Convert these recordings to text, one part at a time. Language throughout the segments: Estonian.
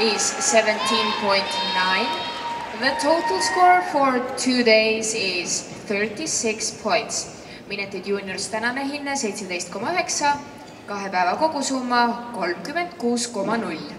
is 17.9. The total score for two days is 36 points. Mineti Juniors tänane hinne seitseteist koma üheksa, kahe päeva kogusumma kolmkümmend kuus koma null.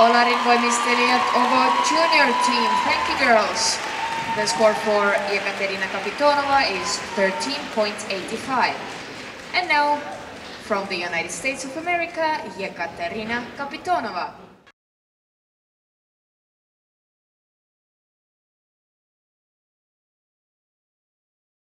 Olarin voimistelijat ovat junior team. Thank you girls. The score for Ekaterina Kapitonova is 13.85. And now, from the United States of America, Ekaterina Kapitonova.